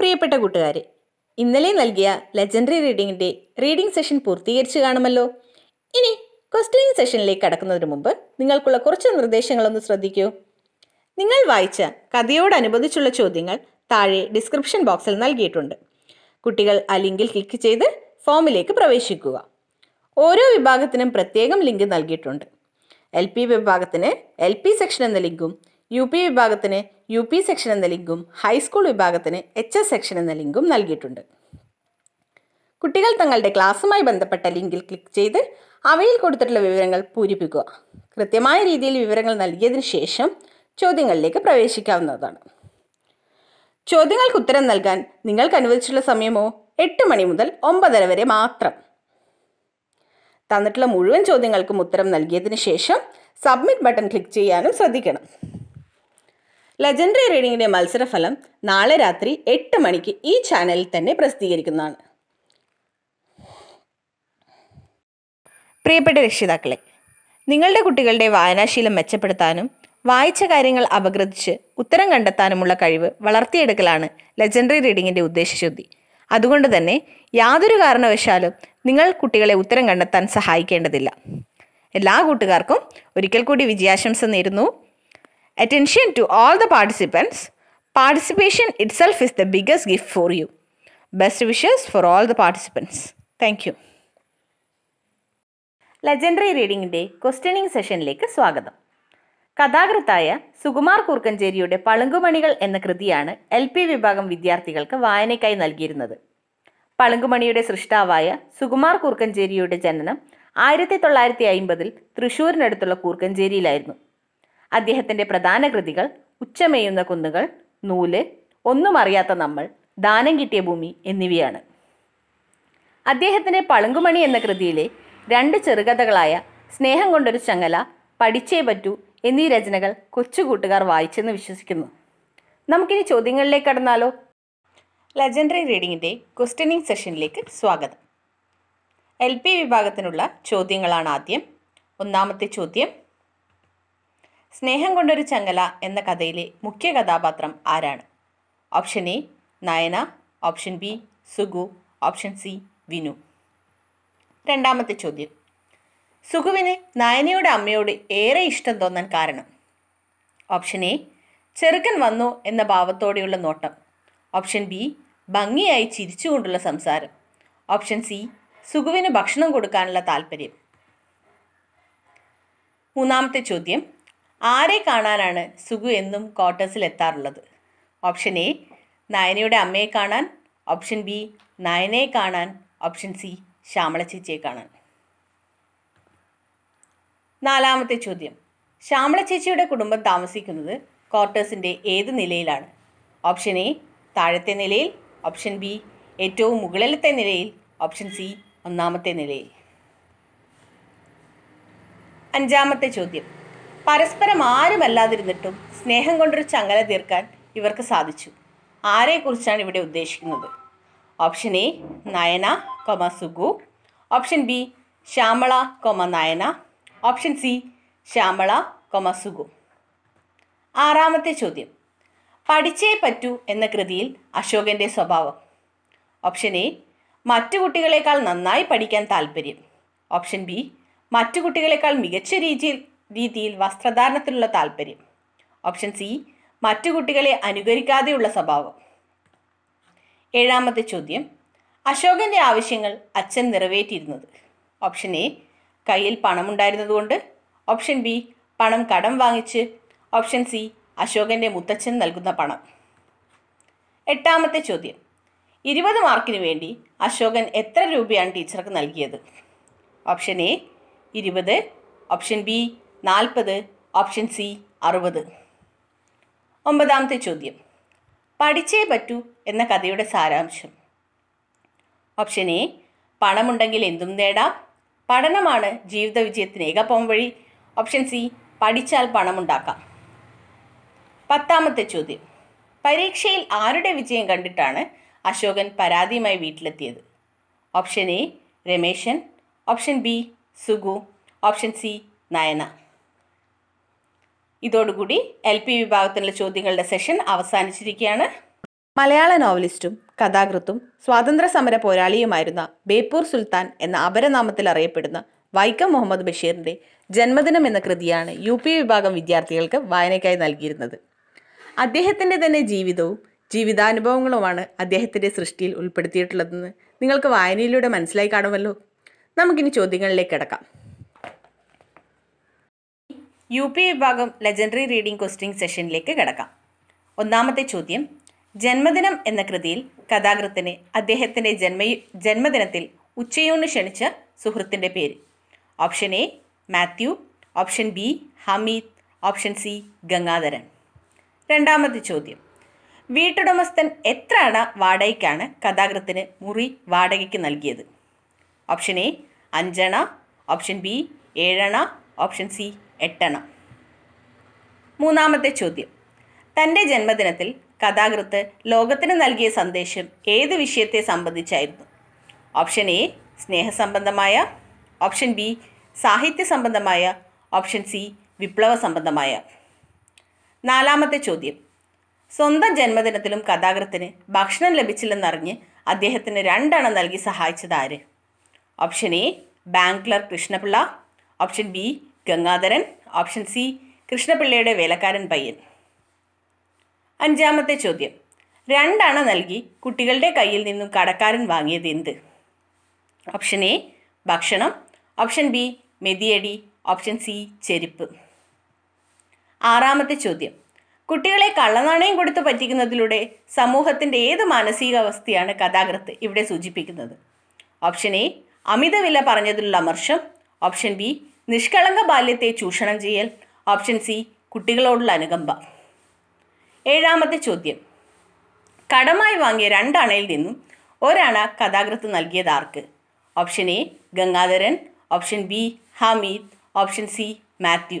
പ്രിയപ്പെട്ട കൂട്ടുകാരെ ഇന്നലെ നൽകിയ ലെജൻഡറി റീഡിങ്ങിന്റെ റീഡിംഗ് സെഷൻ പൂർത്തീകരിച്ചു കാണുമല്ലോ. ഇനി ക്വസ്റ്റ്യനിങ് സെഷനിലേക്ക് കടക്കുന്നതിന് മുമ്പ് നിങ്ങൾക്കുള്ള കുറച്ച് നിർദ്ദേശങ്ങളൊന്ന് ശ്രദ്ധിക്കൂ. നിങ്ങൾ വായിച്ച കഥയോടനുബന്ധിച്ചുള്ള ചോദ്യങ്ങൾ താഴെ ഡിസ്ക്രിപ്ഷൻ ബോക്സിൽ നൽകിയിട്ടുണ്ട്. കുട്ടികൾ ആ ലിങ്കിൽ ക്ലിക്ക് ചെയ്ത് ഫോമിലേക്ക് പ്രവേശിക്കുക. ഓരോ വിഭാഗത്തിനും പ്രത്യേകം ലിങ്ക് നൽകിയിട്ടുണ്ട്. എൽ പി വിഭാഗത്തിന് എൽ പി സെക്ഷൻ എന്ന ലിങ്കും യു പി വിഭാഗത്തിന് യു പി സെക്ഷൻ എന്ന ലിങ്കും ഹൈസ്കൂൾ വിഭാഗത്തിന് എച്ച് എസ് സെക്ഷൻ എന്ന ലിങ്കും നൽകിയിട്ടുണ്ട്. കുട്ടികൾ തങ്ങളുടെ ക്ലാസ്സുമായി ബന്ധപ്പെട്ട ലിങ്കിൽ ക്ലിക്ക് ചെയ്ത് അവയിൽ കൊടുത്തിട്ടുള്ള വിവരങ്ങൾ പൂരിപ്പിക്കുക. കൃത്യമായ രീതിയിൽ വിവരങ്ങൾ നൽകിയതിനു ശേഷം ചോദ്യങ്ങളിലേക്ക് പ്രവേശിക്കാവുന്നതാണ്. ചോദ്യങ്ങൾക്ക് ഉത്തരം നൽകാൻ നിങ്ങൾക്ക് അനുവദിച്ചുള്ള സമയമോ എട്ട് മണി മുതൽ ഒമ്പതര വരെ മാത്രം. തന്നിട്ടുള്ള മുഴുവൻ ചോദ്യങ്ങൾക്കും ഉത്തരം നൽകിയതിന് ശേഷം സബ്മിറ്റ് ബട്ടൺ ക്ലിക്ക് ചെയ്യാനും ശ്രദ്ധിക്കണം. ലെജൻഡറി റീഡിങ്ങിന്റെ മത്സരഫലം നാളെ രാത്രി എട്ട് മണിക്ക് ഈ ചാനലിൽ തന്നെ പ്രസിദ്ധീകരിക്കുന്നതാണ്. പ്രിയപ്പെട്ട രക്ഷിതാക്കളെ നിങ്ങളുടെ കുട്ടികളുടെ വായനാശീലം മെച്ചപ്പെടുത്താനും വായിച്ച കാര്യങ്ങൾ അപഗ്രഥിച്ച് ഉത്തരം കണ്ടെത്താനുമുള്ള കഴിവ് വളർത്തിയെടുക്കലാണ് ലെജൻഡറി റീഡിങ്ങിന്റെ ഉദ്ദേശശുദ്ധി. അതുകൊണ്ട് തന്നെ യാതൊരു കാരണവശാലും നിങ്ങൾ കുട്ടികളെ ഉത്തരം കണ്ടെത്താൻ സഹായിക്കേണ്ടതില്ല. എല്ലാ കൂട്ടുകാർക്കും ഒരിക്കൽ കൂടി വിജയാശംസ നേരുന്നു. Attention to all the participants participation itself is the biggest gift for you best wishes for all the participants thank you legendary റീഡിങ്ങിന്റെ questioning സെഷനിലേക്ക് സ്വാഗതം. കഥാകൃത്തായ സുകുമാർ കൂർക്കഞ്ചേരിയുടെ പളുങ്കുമണികൾ എന്ന കൃതിയാണ് എൽ പി വിഭാഗം വിദ്യാർത്ഥികൾക്ക് വായനയ്ക്കായി നൽകിയിരുന്നത്. പളുങ്കുമണിയുടെ സൃഷ്ടാവായ സുകുമാർ കൂർക്കഞ്ചേരിയുടെ ജനനം ആയിരത്തി തൊള്ളായിരത്തി അയിമ്പതിൽ തൃശ്ശൂരിനടുത്തുള്ള കൂർക്കഞ്ചേരിയിലായിരുന്നു. അദ്ദേഹത്തിന്റെ പ്രധാന കൃതികൾ ഉച്ചമേയുന്ന കുന്നുകൾ നൂൽ ഒന്നും അറിയാത്ത നമ്മൾ ദാനം കിട്ടിയ ഭൂമി എന്നിവയാണ്. അദ്ദേഹത്തിന്റെ പളുങ്കുമണി എന്ന കൃതിയിലെ രണ്ട് ചെറുകഥകളായ സ്നേഹം കൊണ്ടൊരു ചങ്ങല പഠിച്ചേ പറ്റൂ എന്നീ രചനകൾ കൊച്ചുകൂട്ടുകാർ വായിച്ചെന്ന് വിശ്വസിക്കുന്നു. നമുക്കിനി ചോദ്യങ്ങളിലേക്ക് കടന്നാലോ? ലെജൻഡറി റീഡിങ്ങിന്റെ ക്വസ്റ്റ്യനിങ് സെഷനിലേക്ക് സ്വാഗതം. എൽ പി വിഭാഗത്തിനുള്ള ചോദ്യങ്ങളാണ് ആദ്യം. ഒന്നാമത്തെ ചോദ്യം സ്നേഹം കൊണ്ടൊരു ചങ്ങല എന്ന കഥയിലെ മുഖ്യ കഥാപാത്രം ആരാണ്? Option A Nayana. Option B Sugu. Option C Vinu. രണ്ടാമത്തെ ചോദ്യം. സുഗുവിന് നയനയുടെ അമ്മയോട് ഏറെ ഇഷ്ടം തോന്നാൻ കാരണം? ഓപ്ഷൻ എ ചെറുക്കൻ വന്നു എന്ന ഭാവത്തോടെയുള്ള നോട്ടം. ഓപ്ഷൻ ബി ഭംഗിയായി ചിരിച്ചുകൊണ്ടുള്ള സംസാരം. ഓപ്ഷൻ സി സുഗുവിന് ഭക്ഷണം കൊടുക്കാനുള്ള താല്പര്യം മൂന്നാമത്തെ ചോദ്യം. ആരെ കാണാനാണ് സുഗു എന്നും ക്വാർട്ടേഴ്സിൽ എത്താറുള്ളത്? ഓപ്ഷൻ എ നയനയുടെ അമ്മയെ കാണാൻ. ഓപ്ഷൻ ബി നയനയെ കാണാൻ. ഓപ്ഷൻ സി ശ്യാമള ചേച്ചിയെ കാണാൻ. നാലാമത്തെ ചോദ്യം. ശ്യാമള ചേച്ചിയുടെ കുടുംബം താമസിക്കുന്നത് ക്വാർട്ടേഴ്സിന്റെ ഏത് നിലയിലാണ്? ഓപ്ഷൻ എ താഴത്തെ നിലയിൽ. ഓപ്ഷൻ ബി ഏറ്റവും മുകളിലത്തെ നിലയിൽ. ഓപ്ഷൻ സി ഒന്നാമത്തെ നിലയിൽ. അഞ്ചാമത്തെ ചോദ്യം. പരസ്പരം ആരുമല്ലാതിരുന്നിട്ടും സ്നേഹം കൊണ്ടൊരു ചങ്ങല തീർക്കാൻ ഇവർക്ക് സാധിച്ചു. ആരെക്കുറിച്ചാണ് ഇവിടെ ഉദ്ദേശിക്കുന്നത്? Option A Nayana comma Sugu. Option B Shyamala comma Nayana. Option C Shyamala comma Sugu. ആറാമത്തെ ചോദ്യം. പഠിച്ചേ പറ്റൂ എന്ന കൃതിയിൽ അശോകന്റെ സ്വഭാവം. ഓപ്ഷൻ എ മറ്റു കുട്ടികളെക്കാൾ നന്നായി പഠിക്കാൻ താല്പര്യം. ഓപ്ഷൻ ബി മറ്റു കുട്ടികളെക്കാൾ മികച്ച രീതിയിൽ രീതിയിൽ വസ്ത്രധാരണത്തിലുള്ള താല്പര്യം. ഓപ്ഷൻ സി മറ്റു കുട്ടികളെ അനുകരിക്കാതെയുള്ള സ്വഭാവം. ഏഴാമത്തെ ചോദ്യം അശോകന്റെ ആവശ്യങ്ങൾ അച്ഛൻ നിറവേറ്റിയിരുന്നത്. ഓപ്ഷൻ എ കയ്യിൽ പണമുണ്ടായിരുന്നതുകൊണ്ട് ഓപ്ഷൻ ബി പണം കടം വാങ്ങിച്ച്. ഓപ്ഷൻ സി അശോകന്റെ മുത്തച്ഛൻ നൽകുന്ന പണം. എട്ടാമത്തെ ചോദ്യം ഇരുപത് മാർക്കിന് വേണ്ടി അശോകൻ എത്ര രൂപയാണ് ടീച്ചർക്ക് നൽകിയത്? ഓപ്ഷൻ എ ഇരുപത്. ഓപ്ഷൻ ബി നാൽപ്പത് ഓപ്ഷൻ സി അറുപത്. ഒമ്പതാമത്തെ ചോദ്യം. പഠിച്ചേ പറ്റൂ എന്ന കഥയുടെ സാരാംശം. ഓപ്ഷൻ എ പണമുണ്ടെങ്കിൽ എന്തും നേടാം. പഠനമാണ് ജീവിത വിജയത്തിന് ഏകപ്പം വഴി. ഓപ്ഷൻ സി പഠിച്ചാൽ പണമുണ്ടാക്കാം. പത്താമത്തെ ചോദ്യം. പരീക്ഷയിൽ ആരുടെ വിജയം കണ്ടിട്ടാണ് അശോകൻ പരാതിയുമായി വീട്ടിലെത്തിയത്? Option A Rameshan. Option B Sugu. Option C Nayana. ഇതോടുകൂടി എൽ പി വിഭാഗത്തിലെ ചോദ്യങ്ങളുടെ സെഷൻ അവസാനിച്ചിരിക്കുകയാണ്. മലയാള നോവലിസ്റ്റും കഥാകൃത്തും സ്വാതന്ത്ര്യ സമര പോരാളിയുമായിരുന്ന ബേപ്പൂർ സുൽത്താൻ എന്ന അപരനാമത്തിൽ അറിയപ്പെടുന്ന വൈക്കം മുഹമ്മദ് ബഷീറിന്റെ ജന്മദിനം എന്ന കൃതിയാണ് യു പി വിഭാഗം വിദ്യാർത്ഥികൾക്ക് വായനയ്ക്കായി നൽകിയിരുന്നത്. അദ്ദേഹത്തിന്റെ തന്നെ ജീവിതവും ജീവിതാനുഭവങ്ങളുമാണ് അദ്ദേഹത്തിന്റെ സൃഷ്ടിയിൽ ഉൾപ്പെടുത്തിയിട്ടുള്ളതെന്ന് നിങ്ങൾക്ക് വായനയിലൂടെ മനസ്സിലായി കാണുമല്ലോ. നമുക്കിനി ചോദ്യങ്ങളിലേക്ക് കിടക്കാം. യു പി വിഭാഗം ലെജൻഡറി റീഡിംഗ് ക്വസ്റ്റിംഗ് സെഷനിലേക്ക് കിടക്കാം. ഒന്നാമത്തെ ചോദ്യം ജന്മദിനം എന്ന കൃതിയിൽ കഥാകൃത്തിന് അദ്ദേഹത്തിന്റെ ജന്മ ജന്മദിനത്തിൽ ഉച്ചയൂണ് ക്ഷണിച്ച സുഹൃത്തിന്റെ പേര്. Option A Mathew option B Hameed option C Gangadharan. രണ്ടാമത്തെ ചോദ്യം വീട്ടുടമസ്ഥൻ എത്ര അണ വാടകയ്ക്കാണ് കഥാകൃത്തിന് മുറി വാടകയ്ക്ക് നൽകിയത്? ഓപ്ഷൻ എ അഞ്ചണ ഓപ്ഷൻ ബി ഏഴണ ഓപ്ഷൻ സി എട്ടണ. മൂന്നാമത്തെ ചോദ്യം. തന്റെ ജന്മദിനത്തിൽ കഥാകൃത്ത് ലോകത്തിന് നൽകിയ സന്ദേശം ഏത് വിഷയത്തെ സംബന്ധിച്ചായിരുന്നു? ഓപ്ഷൻ എ സ്നേഹസംബന്ധമായ. ഓപ്ഷൻ ബി സാഹിത്യ സംബന്ധമായ ഓപ്ഷൻ സി വിപ്ലവ സംബന്ധമായ നാലാമത്തെ ചോദ്യം. സ്വന്തം ജന്മദിനത്തിലും കഥാകൃത്തിന് ഭക്ഷണം ലഭിച്ചില്ലെന്നറിഞ്ഞ് അദ്ദേഹത്തിന് രണ്ടെണ്ണം നൽകി സഹായിച്ചത് ആര്? Option A bank clerk Krishnapillai. Option B Gangadharan option C കൃഷ്ണപിള്ളയുടെ വേലക്കാരൻ പയ്യൻ. അഞ്ചാമത്തെ ചോദ്യം. രണ്ടണ നൽകി കുട്ടികളുടെ കയ്യിൽ നിന്നും കടക്കാരൻ വാങ്ങിയത് എന്ത്? ഓപ്ഷൻ എ ഭക്ഷണം. ഓപ്ഷൻ ബി മെതിയടി. ഓപ്ഷൻ സി ചെരുപ്പ്. ആറാമത്തെ ചോദ്യം. കുട്ടികളെ കള്ളനാണയം കൊടുത്ത് പറ്റിക്കുന്നതിലൂടെ സമൂഹത്തിന്റെ ഏത് മാനസികാവസ്ഥയാണ് കഥാകൃത്ത് ഇവിടെ സൂചിപ്പിക്കുന്നത്? ഓപ്ഷൻ എ അമിത വില പറഞ്ഞതിലുള്ള അമർഷം. ഓപ്ഷൻ ബി നിഷ്കളങ്ക ബാല്യത്തെ ചൂഷണം ചെയ്യൽ ഓപ്ഷൻ സി കുട്ടികളോടുള്ള അനുകമ്പ. ഏഴാമത്തെ ചോദ്യം. കടമായി വാങ്ങിയ രണ്ടണയിൽ നിന്നും ഒരണ കഥാകൃത്ത് നൽകിയത് ആർക്ക്? Option A Gangadharan. Option B Hameed. Option C Mathew.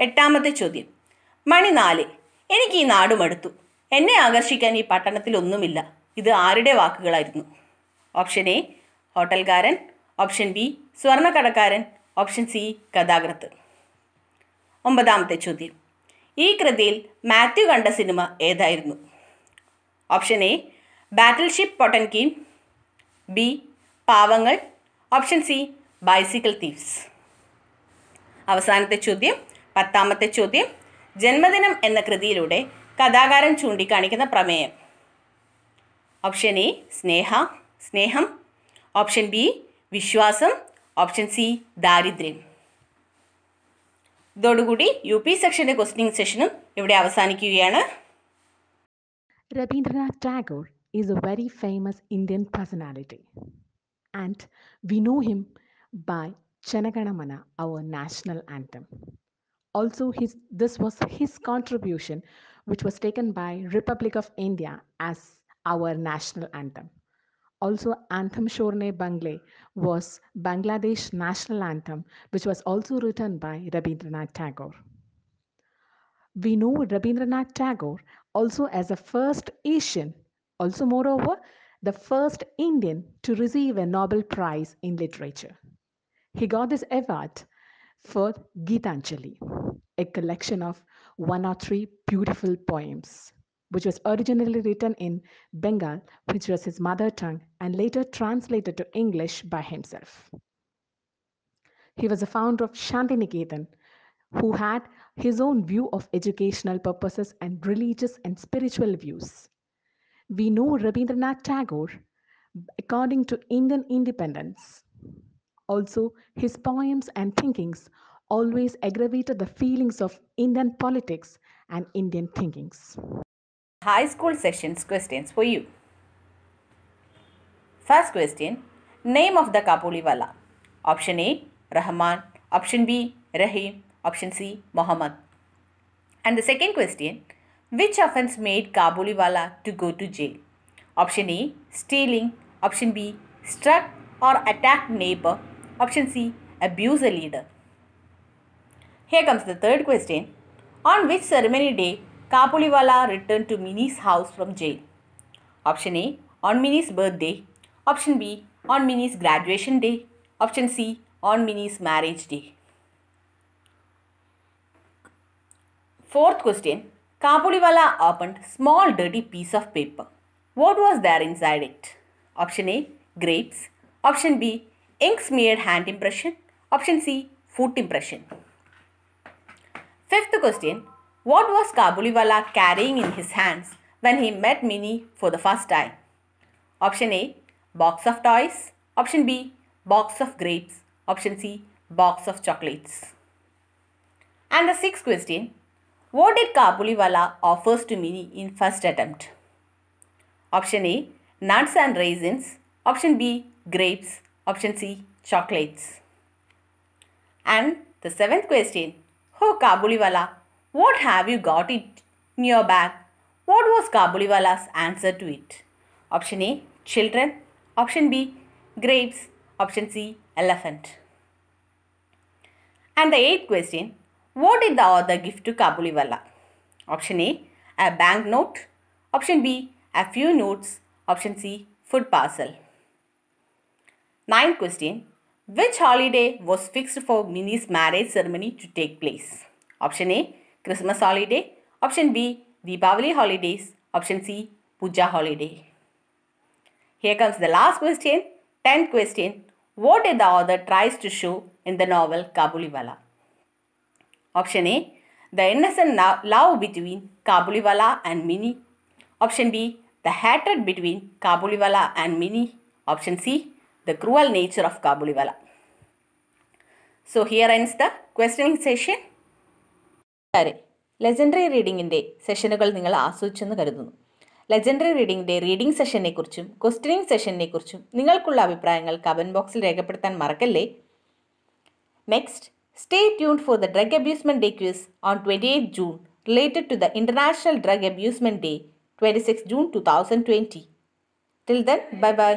എട്ടാമത്തെ ചോദ്യം. മണി നാല്. എനിക്ക് ഈ നാടുമടുത്തു എന്നെ ആകർഷിക്കാൻ ഈ പട്ടണത്തിൽ ഒന്നുമില്ല. ഇത് ആരുടെ വാക്കുകളായിരുന്നു? ഓപ്ഷൻ എ ഹോട്ടൽകാരൻ. ഓപ്ഷൻ ബി സ്വർണക്കടക്കാരൻ. ഓപ്ഷൻ സി കഥാകൃത്ത് ഒമ്പതാമത്തെ ചോദ്യം. ഈ കൃതിയിൽ മാത്യു കണ്ട സിനിമ ഏതായിരുന്നു? Option A battleship Potemkin B Paavangal. Option C bicycle thieves. അവസാനത്തെ ചോദ്യം പത്താമത്തെ ചോദ്യം. ജന്മദിനം എന്ന കൃതിയിലൂടെ കഥാകാരൻ ചൂണ്ടിക്കാണിക്കുന്ന പ്രമേയം. ഓപ്ഷൻ എ സ്നേഹ സ്നേഹം. ഓപ്ഷൻ ബി വിശ്വാസം. ഓപ്ഷൻ സി ദാരിദ്ര്യം. ഇതോടുകൂടി യു പി സെക്ഷന്റെ ക്വസ്റ്റിനിങ് സെഷനും ഇവിടെ അവസാനിക്കുകയാണ്. Rabindranath Tagore is a very famous Indian personality and we know him by Janaganamana our national anthem also his this was his contribution which was taken by Republic of India as our national anthem. Also, Anthem Shorne Bangle was Bangladesh national anthem, which was also written by Rabindranath Tagore. We know Rabindranath Tagore also as a first Asian, also moreover, the first Indian to receive a Nobel Prize in Literature. He got this award for Gitanjali, a collection of one or three beautiful poems, which was originally written in Bengal, which was his mother tongue, and later translated to English by himself. He was a founder of Shantiniketan, who had his own view of educational purposes and religious and spiritual views. We know Rabindranath Tagore according to Indian independence. Also, his poems and thinkings always aggravated the feelings of Indian politics and Indian thinkings. High school sections questions for you. First question Name of the Kapuliwala. Option A Rahman. Option B Rahim. Option C Muhammad. And the second question Which offense made Kabuliwala to go to jail? Option A stealing. Option B struck or attacked neighbor. Option C abuse a leader. Here comes the third question. On which ceremony day Kapuliwala returned to Mini's house from jail? Option A on Mini's birthday. Option B on Mini's graduation day. Option C on Mini's marriage day. Fourth question Kabuliwala opened small dirty piece of paper. What was there inside it? Option A grapes. Option B ink smeared hand impression. Option C foot impression. Fifth question What was Kabuliwala carrying in his hands when he met Minnie for the first time? Option A box of toys. Option B box of grapes. Option C box of chocolates. And the sixth question What did Kabuliwala offers to Minnie in first attempt? Option A nuts and raisins. Option B grapes. Option C chocolates. And the seventh question Oh Kabuliwala, what have you got it in your bag? What was Kabuliwala's answer to it? Option A children. Option B grapes. Option C elephant. And the eighth question What did the author give to Kabuliwala? Option A a banknote. Option B a few notes. Option C food parcel. Ninth question Which holiday was fixed for Minnie's marriage ceremony to take place? Option A Christmas holiday. Option B Deepavali holidays. Option C Puja holiday. Here comes the last question. Tenth question. What did the author tries to show in the novel Kabuliwala? Option A. The innocent love between Kabuliwala and Mini. Option B. The hatred between Kabuliwala and Mini. Option C. The cruel nature of Kabuliwala. So here ends the questioning session. കൂട്ടുകാരെ legendary റീഡിങ്ങിന്റെ സെഷനുകൾ നിങ്ങൾ ആസ്വദിച്ചെന്ന് കരുതുന്നു. Legendary റീഡിങ്ങിന്റെ reading സെഷനെക്കുറിച്ചും questioning സെഷനെക്കുറിച്ചും നിങ്ങൾക്കുള്ള അഭിപ്രായങ്ങൾ കമന്റ് ബോക്സിൽ രേഖപ്പെടുത്താൻ മറക്കല്ലേ? Next stay tuned for the drug abusement day quiz on twenty eight June related to the international drug abusement day twenty six June two thousand twenty till then bye bye